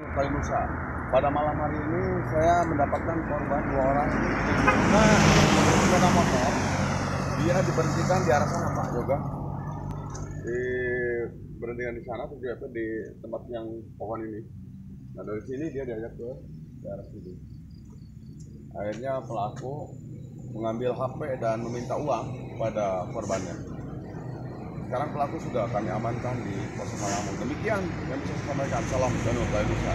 Kali Nusa. Pada malam hari ini saya mendapatkan korban dua orang nah, sepeda motor. Dia diberhentikan di arah sana Pak Yoga. Diberhentikan di sana terus dia di tempat yang pohon ini. Nah dari sini dia diajak ke daerah sini. Akhirnya pelaku mengambil HP dan meminta uang pada korbannya. Sekarang pelaku sudah kami amankan di Pos Malamu. Demikian yang bisa saya sampaikan. Salam dan Nusa.